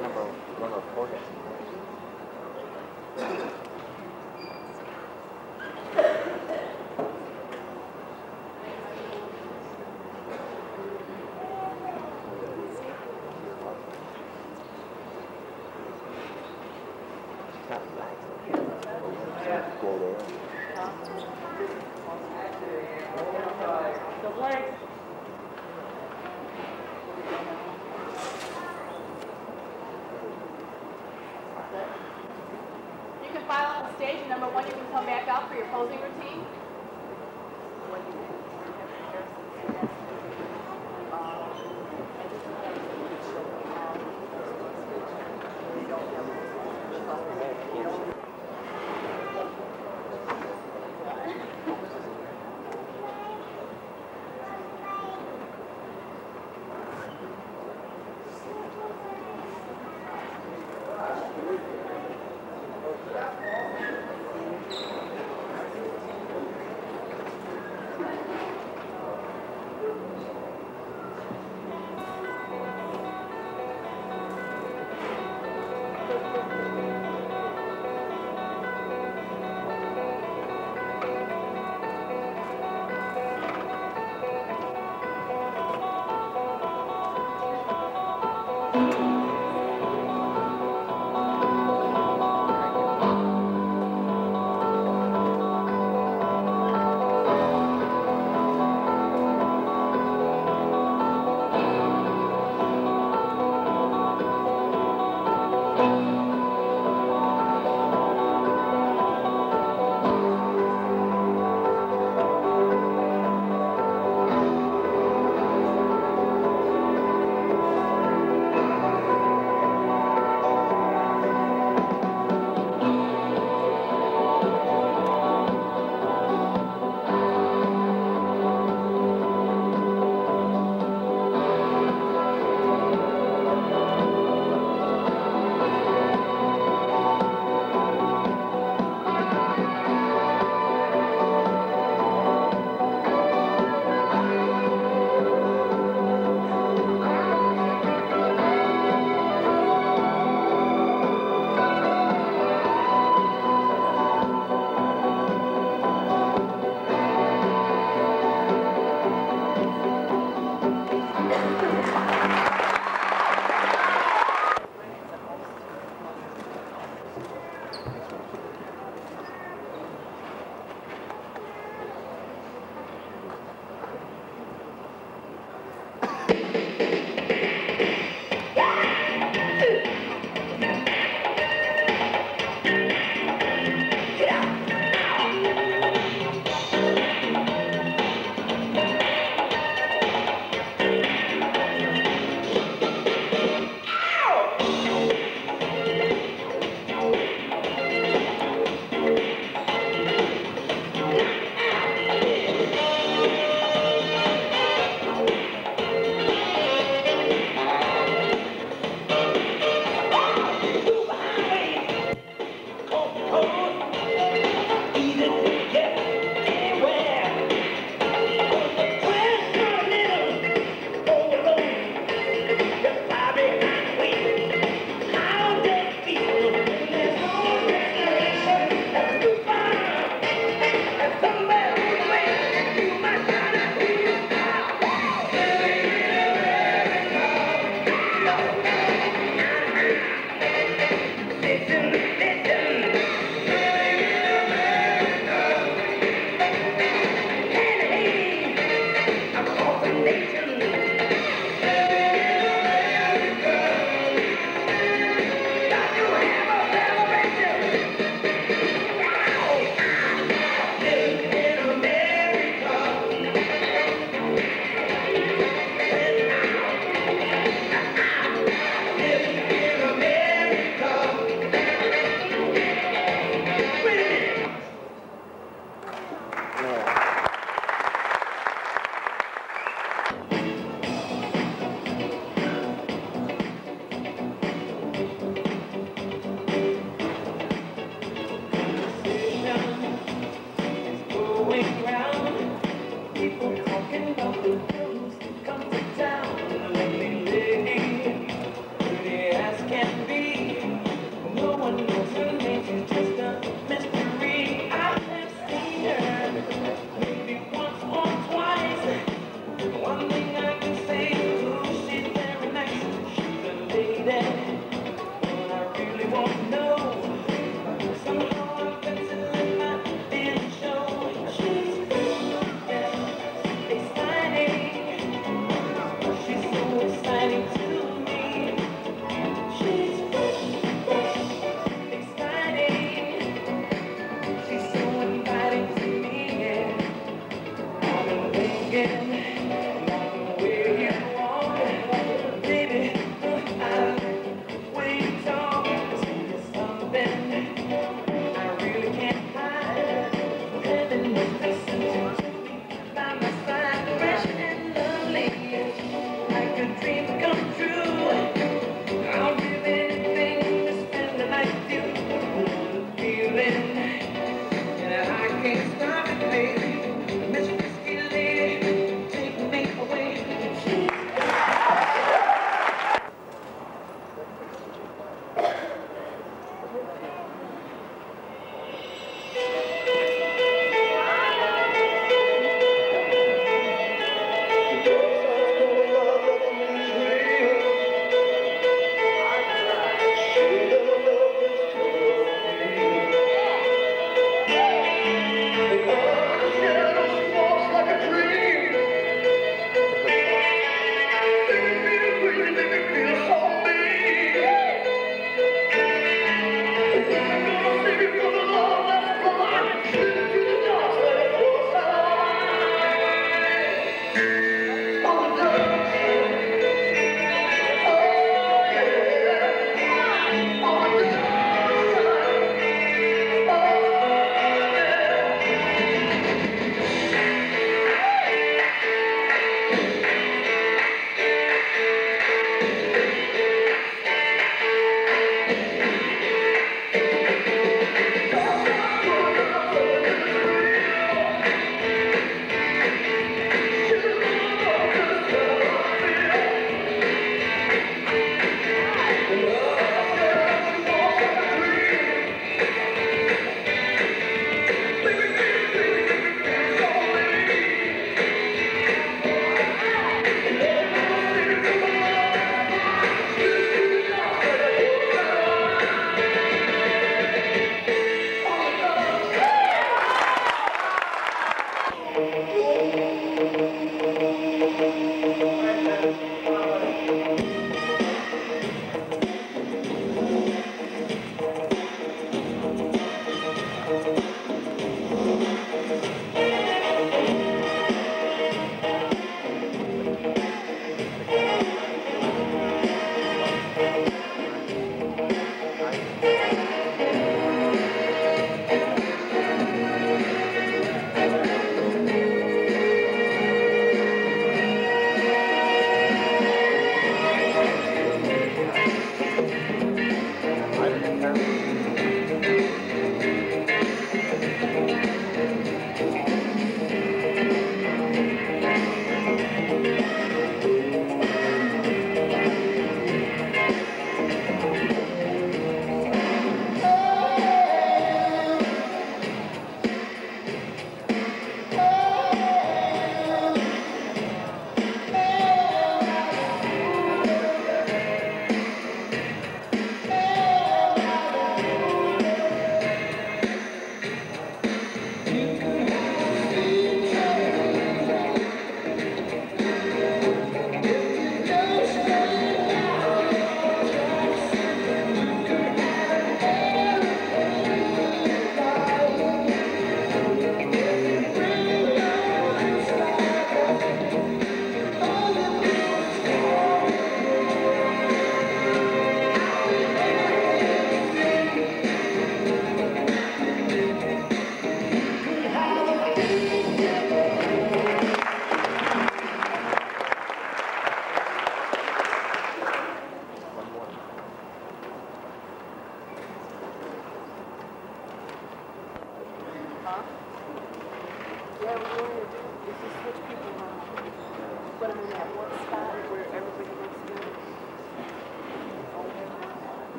number one or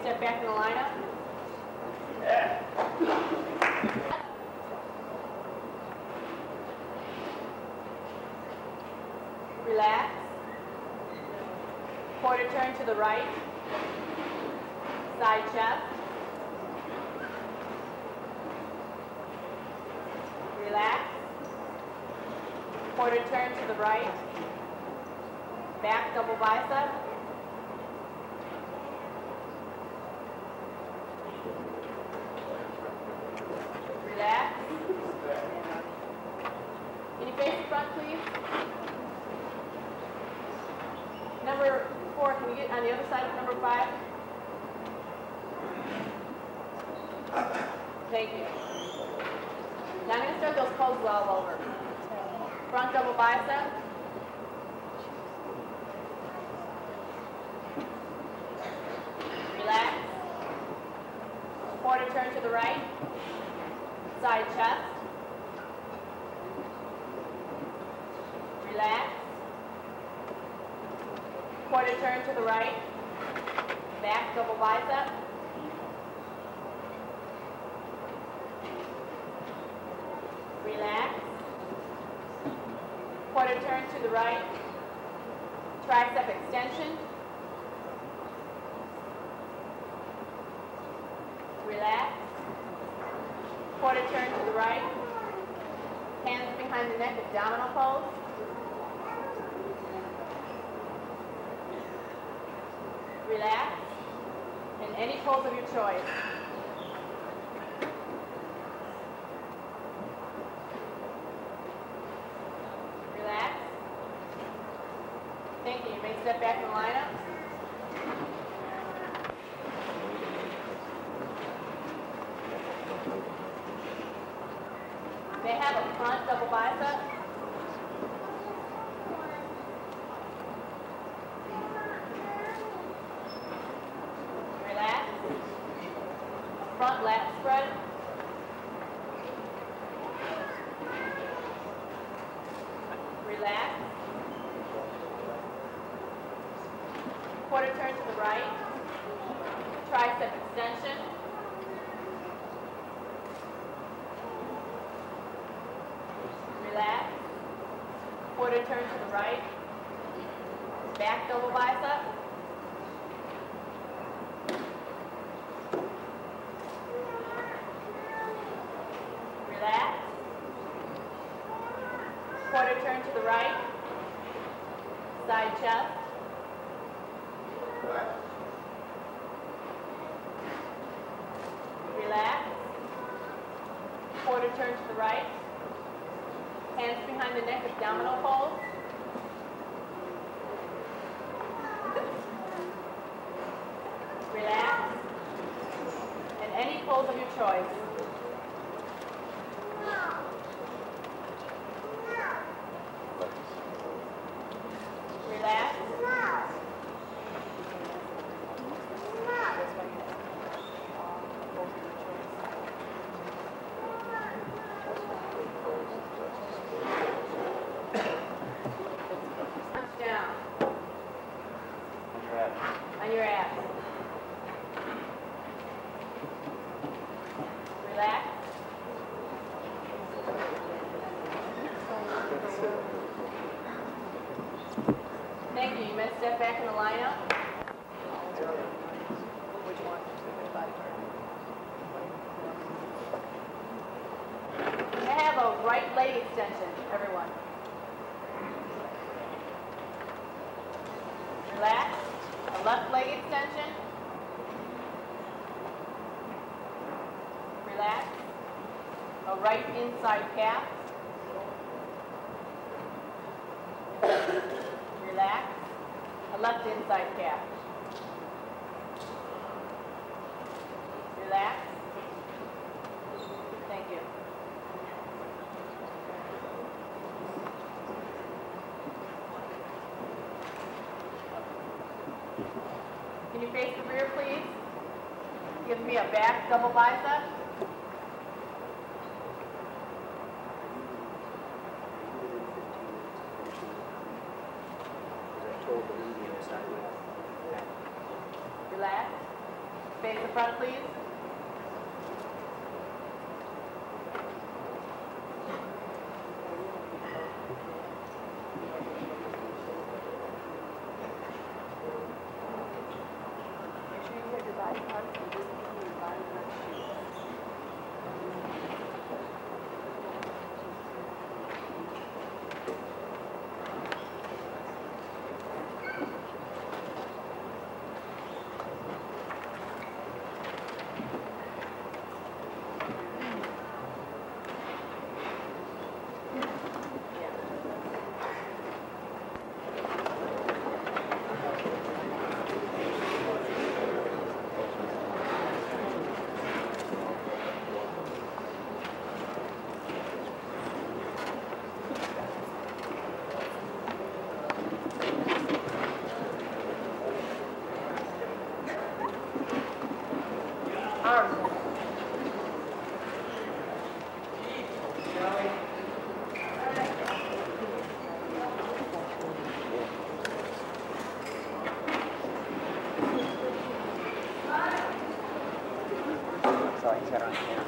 step back in the lineup. vertical bicep. Relax. Quarter turn to the right. Side chest. Relax. Quarter turn to the right. Back double bicep. the right, tricep extension. Relax. Quarter turn to the right. Hands behind the neck, abdominal pose. Relax. In any pose of your choice. step back in the lineup. be a back double bicep. Relax. Face in front, please. करानी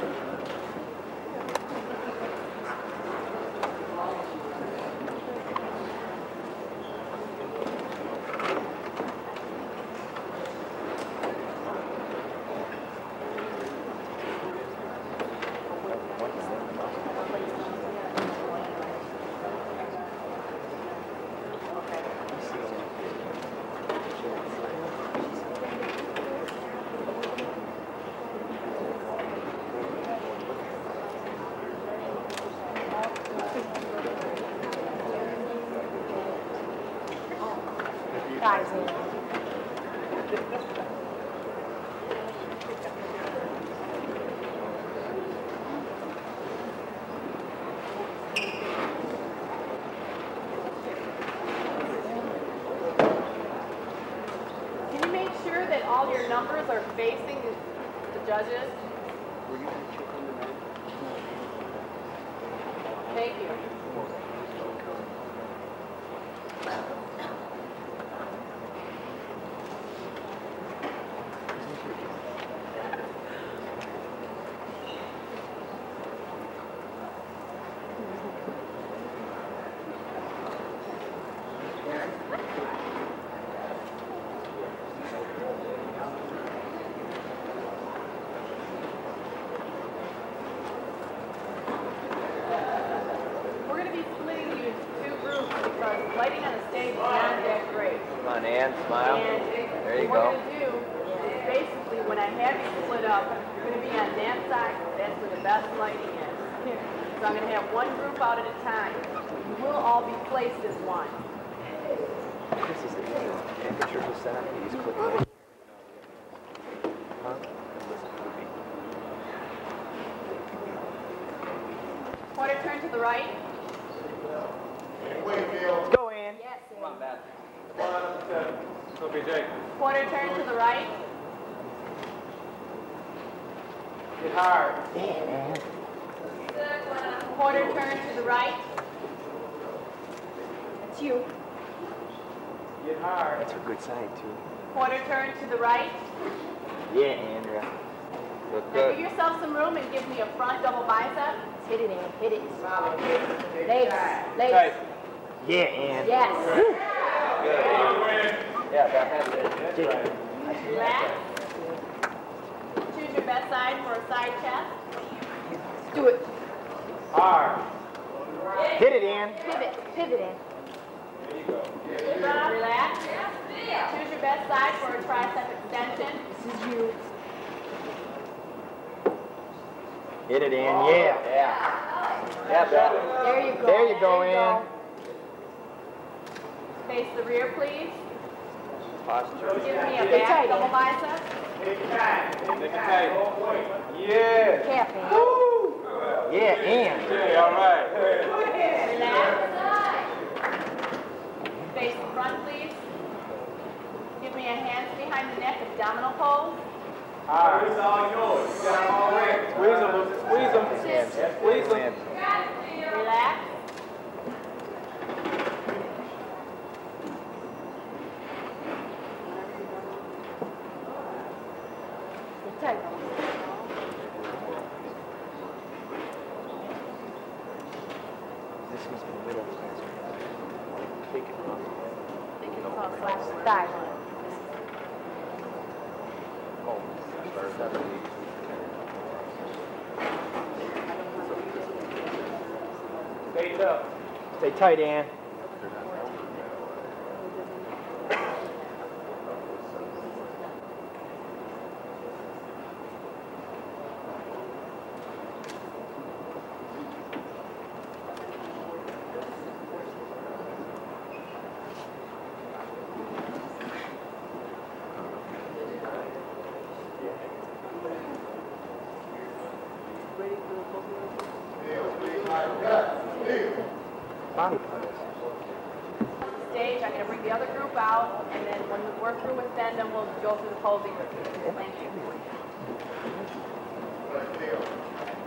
numbers are facing the judges. Legs, legs. Tight. Yeah, Ann. Yes. Yeah, Beth, that's it. That's right. Relax. Choose your best side for a side chest. Do it. Hard. Hit it, Ann. Pivot, pivot in. There you go. Relax. Choose your best side for a tricep extension. This is you. Hit it, Ann. Yeah. Yeah. Yeah, Beth. There you go. There you go, Ann. Face the rear, please. Posture. Give me a Get back tight, double Ann. bicep. Take tight. Take it. Yeah. Cap in. Yeah, Ann. Okay, all right. Relax. Face the front, please. Give me a hands behind the neck abdominal pose. Ah. Hard. It's all yours. You got them all ready. Squeeze them. Squeeze them. Squeeze them. Relax. Sit tight. This is the middle. Take it off. Take it Oh, off. slash thigh. Oh, seventy. Stay up. Stay tight, Ann. Body parts. Stage, I'm gonna bring the other group out, and then when we're through with them, then we'll go through the posing routine. Thank you.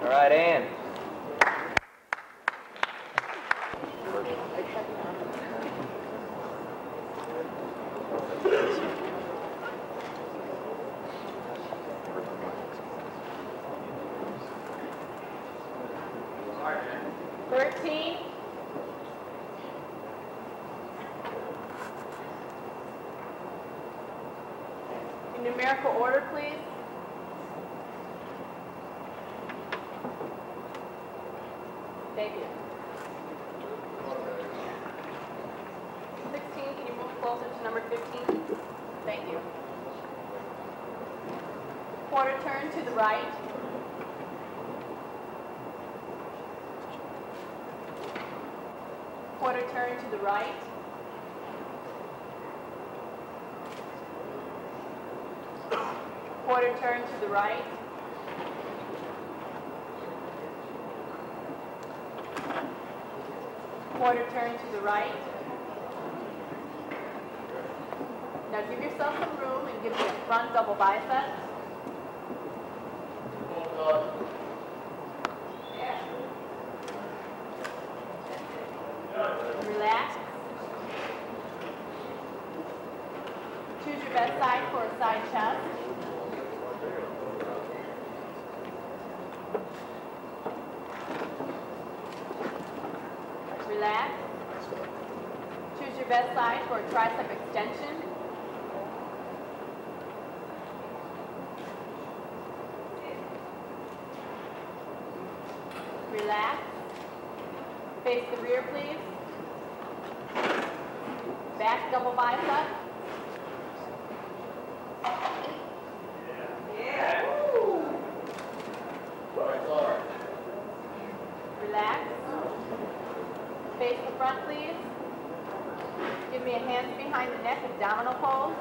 All right, Ann. Thirteen. In numerical order, please. Thank you. Sixteen, can you move closer to number fifteen? Thank you. Quarter turn to the right. Quarter turn to the right. Quarter turn to the right. Quarter turn to the right. Now give yourself some room and give me a front double bicep. Relax. Choose your best side for a side chest. Relax. Choose your best side for a tricep extension. Relax. Face the rear, please. Back double bicep. Relax. Face the front, please. Give me a hands behind the neck abdominal pose.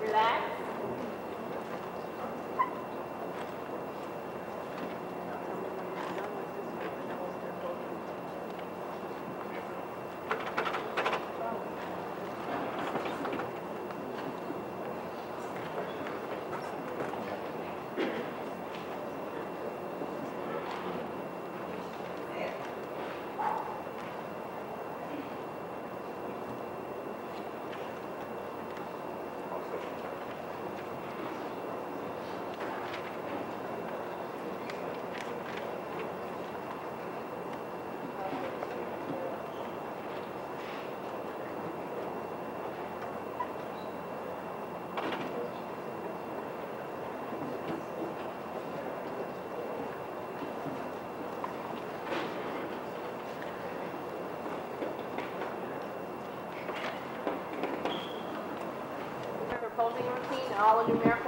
Relax. For posing all in numerical order.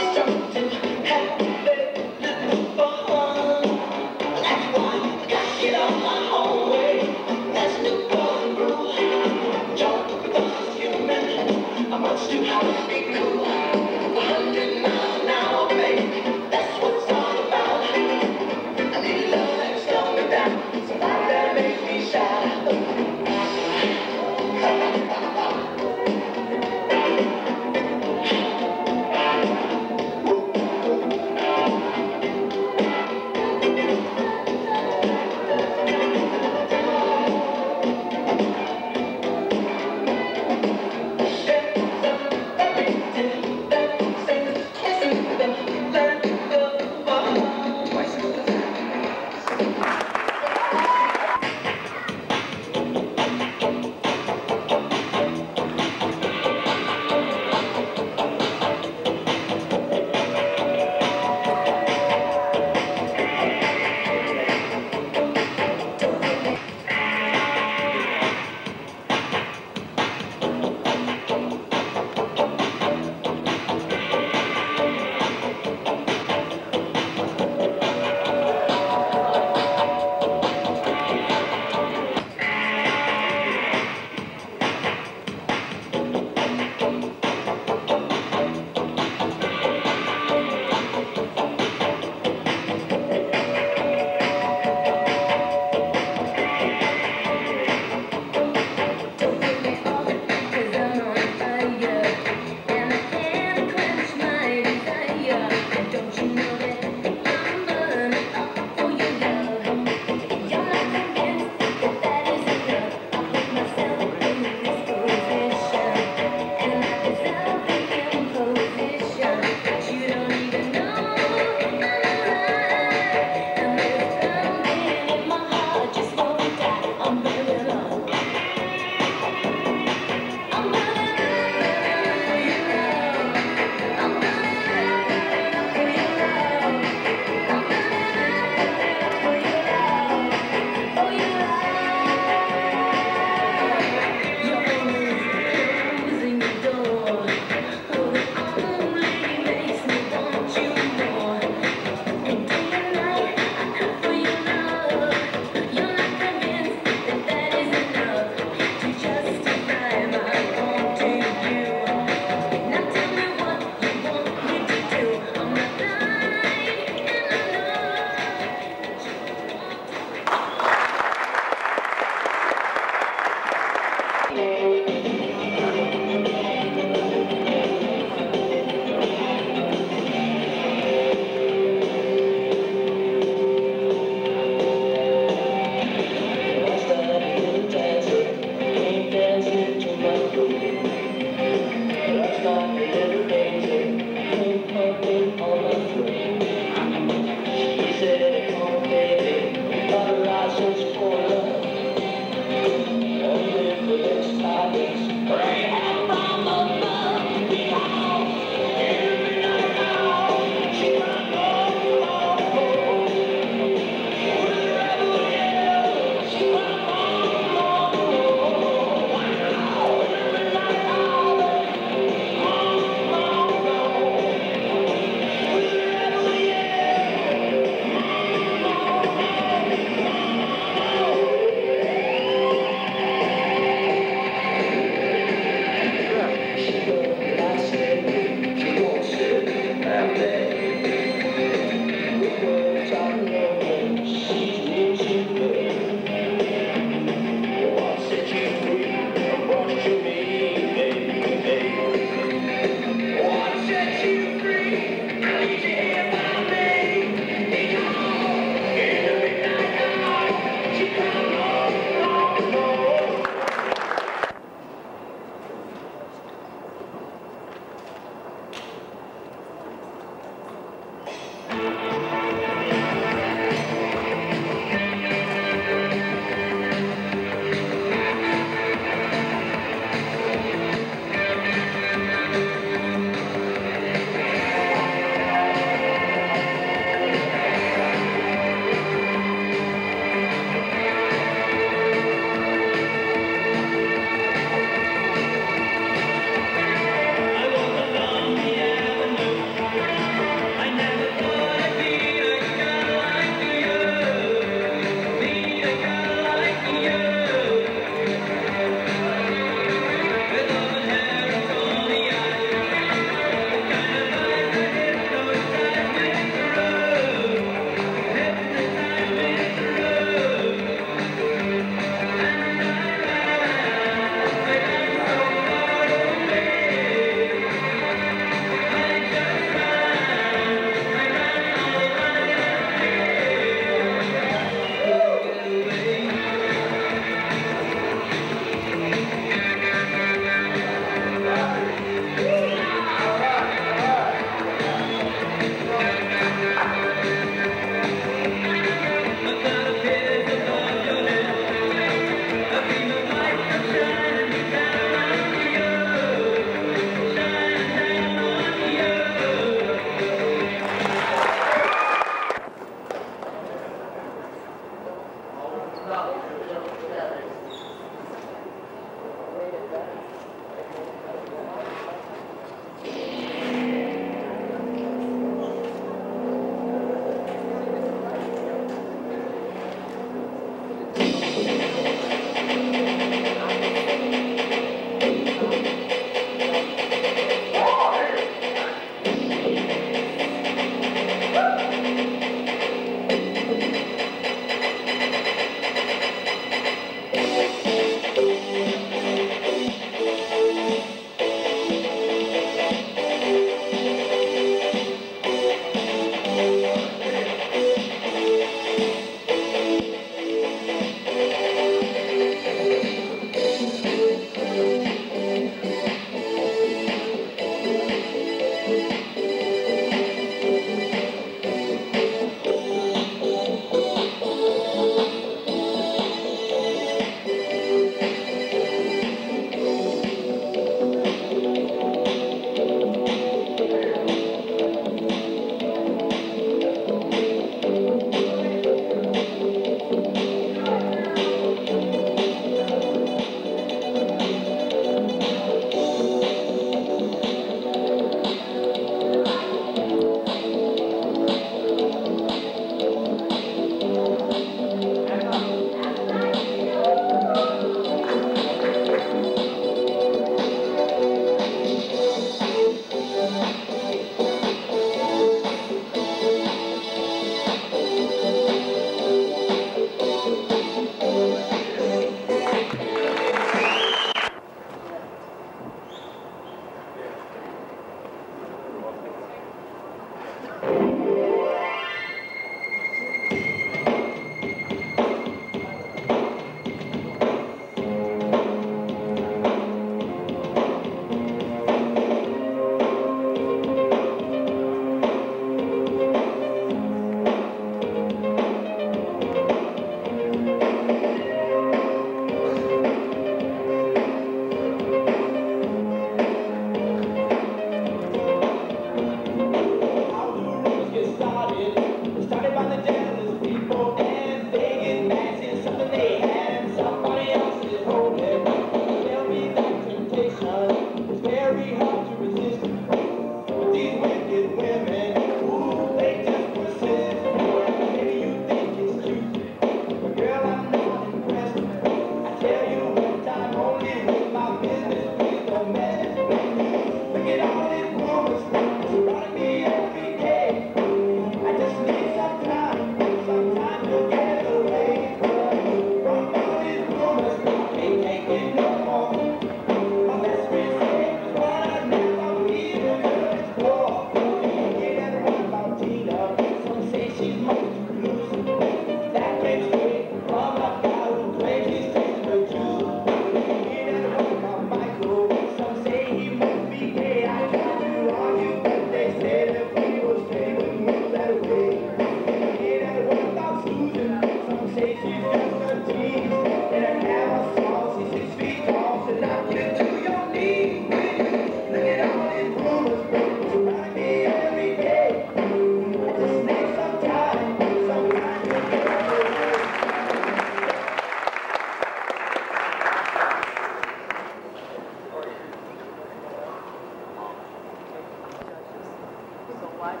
Front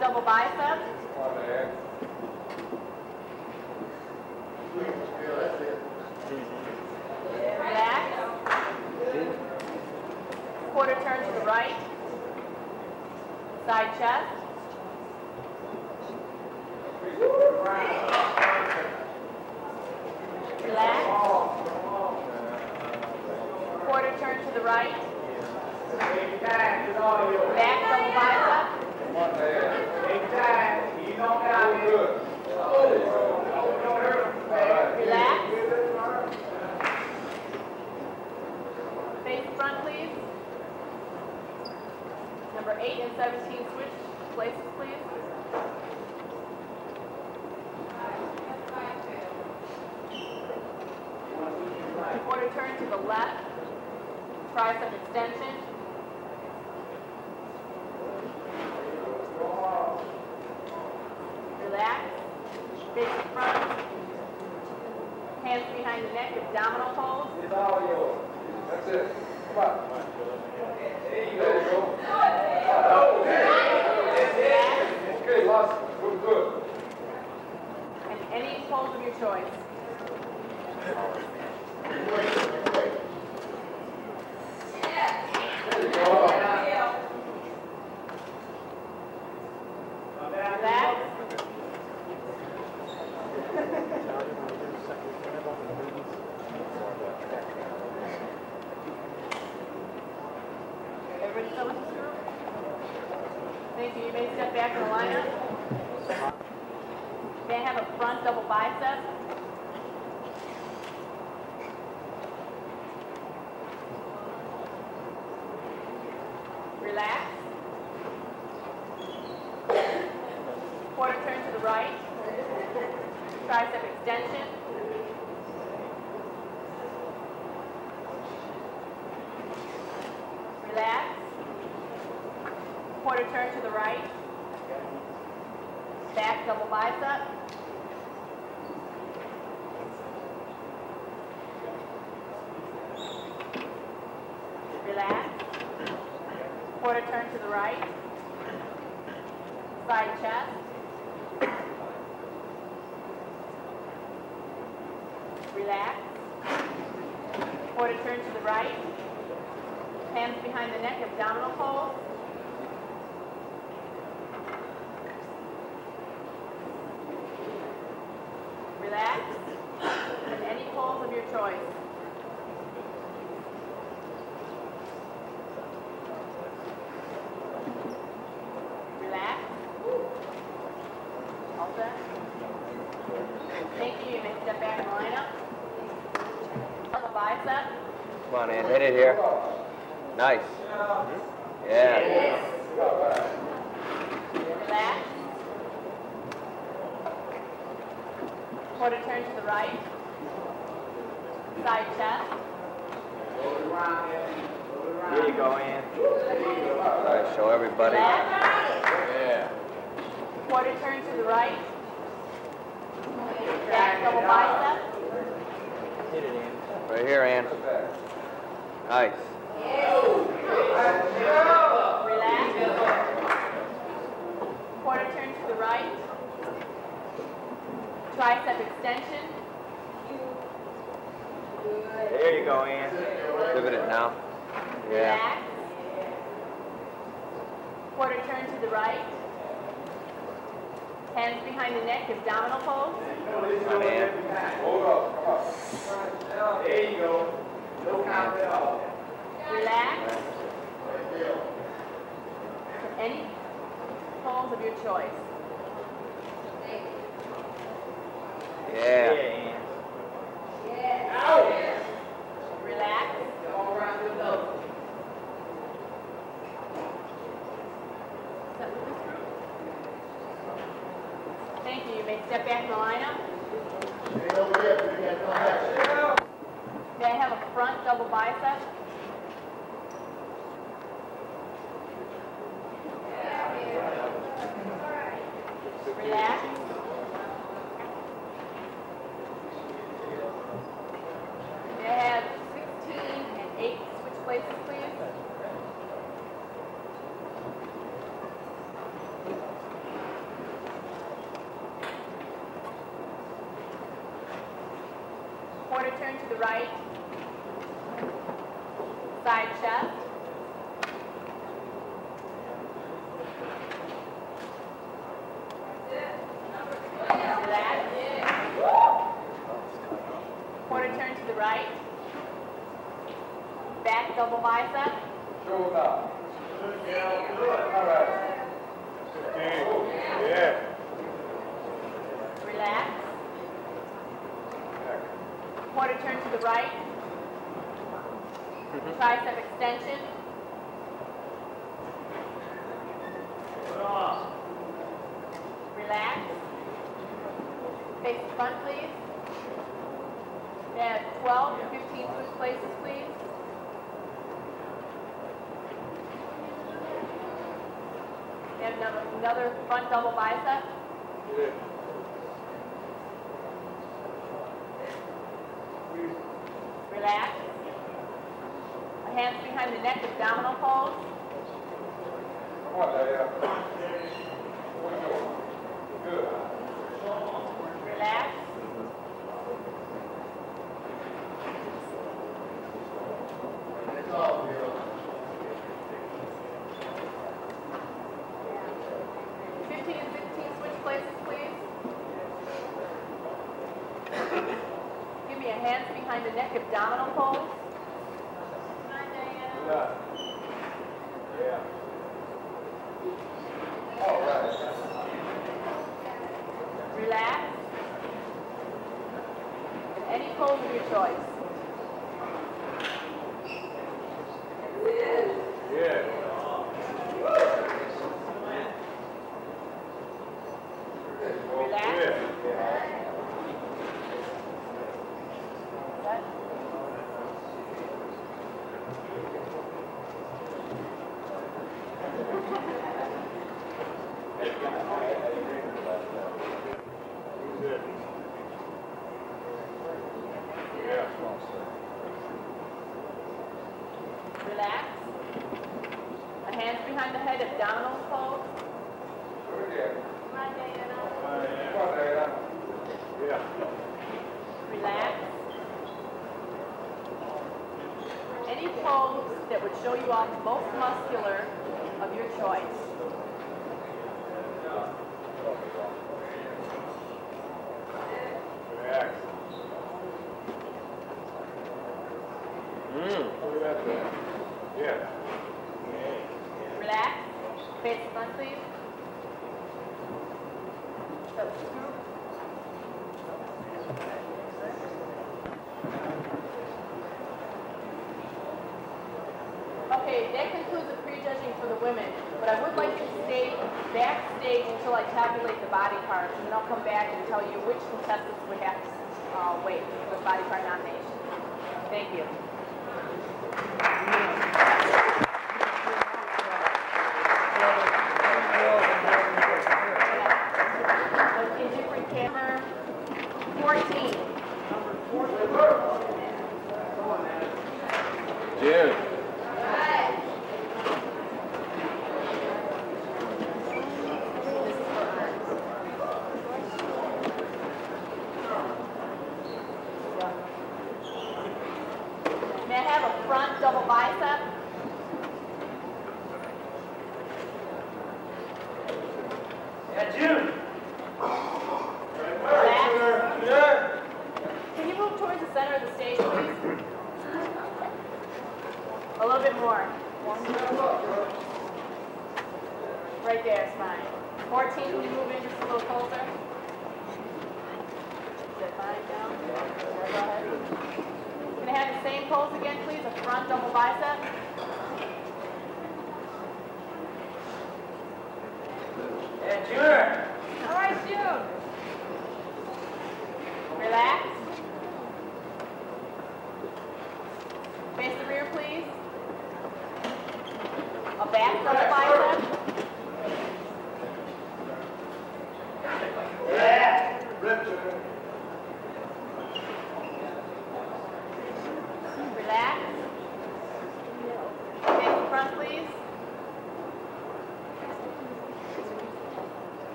double bicep. Come on, Ann, hit it here. Nice. Hmm? Yeah. Relax. Quarter turn to the right. Side chest. Here you go, Ann. All right, show everybody. Yeah. Quarter turn to the right. Back double bicep. Hit it, Ann. Right here, Ann. Nice. Relax. Quarter turn to the right. Tricep extension. There you go, Ann. Pivot it now. Yeah. Relax. Quarter turn to the right. Hands behind the neck, abdominal pose. Come on, Ann. Hold up, come on. There you go. No count at all. Relax. Any pose of your choice. Yeah. Relax. Set with this group. Thank you. You may step back in the lineup. May I have a front double bicep? Relax. May I have 16 and 8 switch places, please? Quarter turn to the right. Side chest. Relax. Quarter turn to the right. back double bicep. Yeah. Relax. Quarter turn to the right. Tricep extension. Relax. Face the front, please. And 12 to 15 switch places, please. And another, another front double bicep. Relax. Hands behind the neck, abdominal pose. Relax. Yeah. Relax. Face the front, please. Okay, that concludes the prejudging for the women, but I would like to stay backstage until I tabulate the body parts, and then I'll come back and tell you which contestants would have to uh, wait for the body part nomination. Thank you.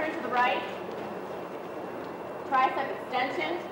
Turn to the right. Tricep extension.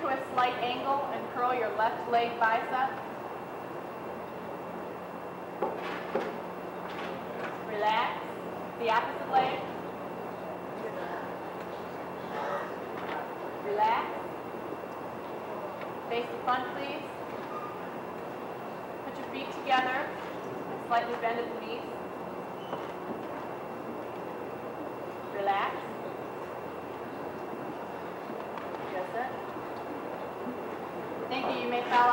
to a slight angle and curl your left leg bicep. Relax. The opposite leg. Relax. Face the front, please. Put your feet together and slightly bend at the knees. Relax.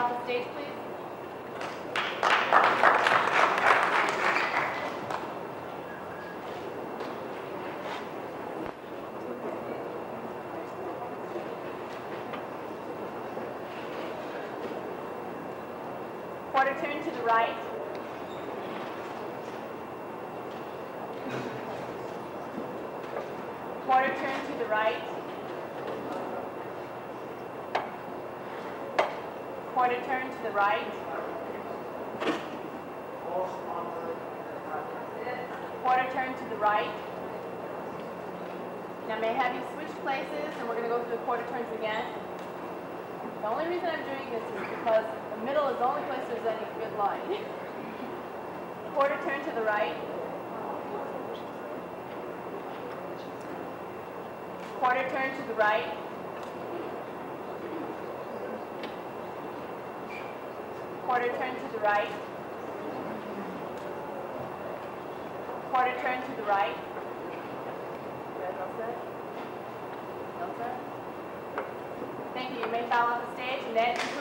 off the stage, please? Quarter turn to the right. Right. Quarter turn to the right. Now may I have you switch places and we're going to go through the quarter turns again. The only reason I'm doing this is because the middle is the only place there's any good light. Quarter turn to the right. Quarter turn to the right. Quarter turn to the right. Quarter turn to the right. Thank you. You may off the stage, and that